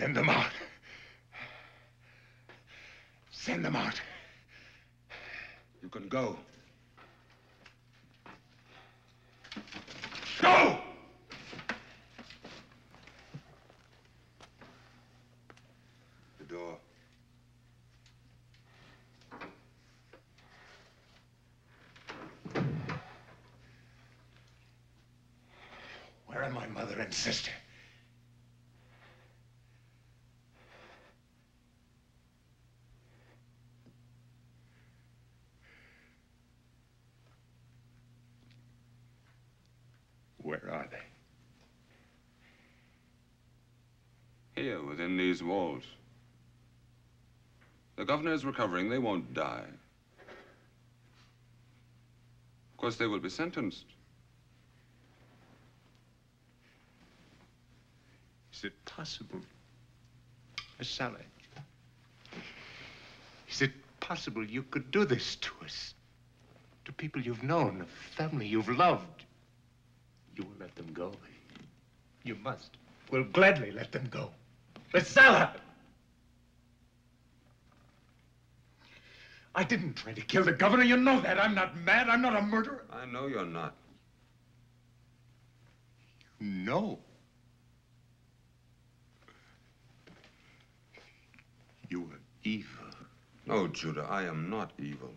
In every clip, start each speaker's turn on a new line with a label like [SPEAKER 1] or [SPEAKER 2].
[SPEAKER 1] Send them out. Send them out.
[SPEAKER 2] You can go.
[SPEAKER 1] Go!
[SPEAKER 2] The door.
[SPEAKER 1] Where are my mother and sister? Where are they?
[SPEAKER 2] Here, within these walls. The governor is recovering. They won't die. Of course, they will be sentenced.
[SPEAKER 1] Is it possible? Messala, is it possible you could do this to us? To people you've known, a family you've loved? You will let them go. You must. We'll gladly let them go. Messala! I didn't try to kill the governor. You know that. I'm not mad. I'm not a murderer.
[SPEAKER 2] I know you're not.
[SPEAKER 1] No. You were evil.
[SPEAKER 2] No, Judah, I am not evil.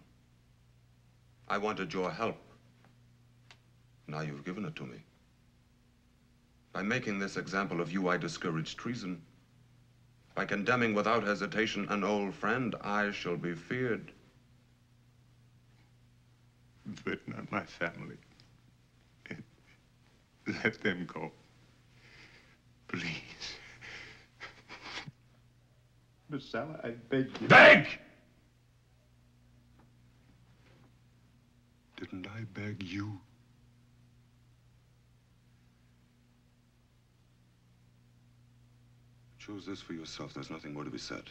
[SPEAKER 2] I wanted your help. Now you've given it to me. By making this example of you, I discourage treason. By condemning without hesitation an old friend, I shall be feared.
[SPEAKER 1] But not my family. Let them go. Please. Messala, I beg you. Beg!
[SPEAKER 2] Didn't I beg you? Choose this for yourself. There's nothing more to be said.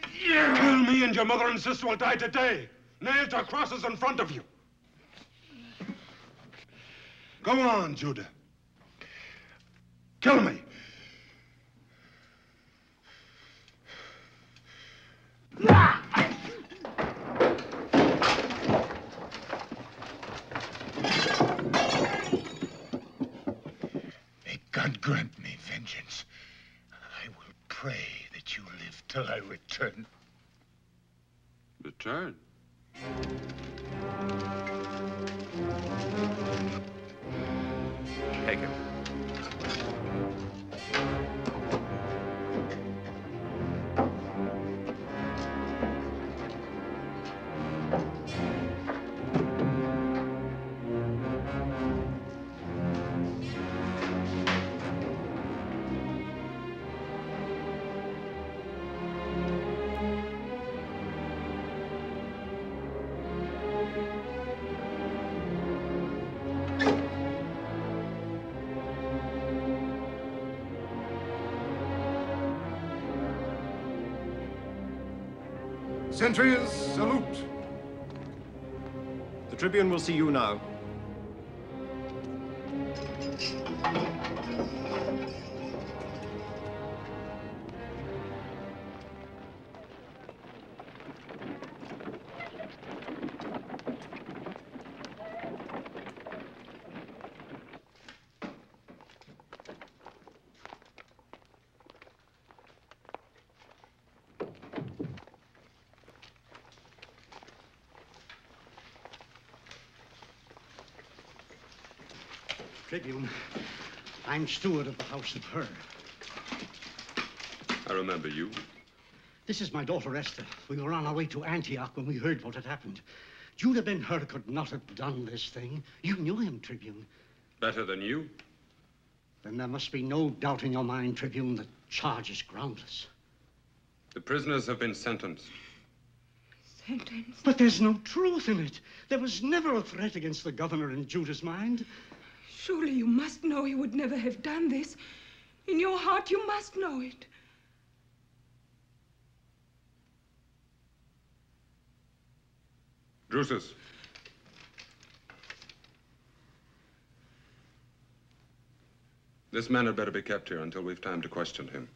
[SPEAKER 3] Kill me and your mother and sister will die today. Nailed to crosses in front of you. Go on, Judah. Kill me.
[SPEAKER 1] May God grant me vengeance. Pray that you live till I return.
[SPEAKER 2] Return?
[SPEAKER 4] Sentries, salute. The Tribune will see you now.
[SPEAKER 5] Tribune. I'm steward of the House of Hur.
[SPEAKER 2] I remember you.
[SPEAKER 5] This is my daughter Esther. We were on our way to Antioch when we heard what had happened. Judah Ben Hur could not have done this thing. You knew him, Tribune.
[SPEAKER 2] Better than you.
[SPEAKER 5] Then there must be no doubt in your mind, Tribune, that charge is groundless.
[SPEAKER 2] The prisoners have been sentenced.
[SPEAKER 6] Sentence.
[SPEAKER 5] But there's no truth in it. There was never a threat against the governor in Judah's mind.
[SPEAKER 6] Surely you must know he would never have done this. In your heart, you must know it.
[SPEAKER 2] Drusus. This man had better be kept here until we've time to question him.